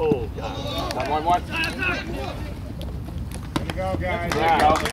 Oh, God. One, one, one. Here we go, guys.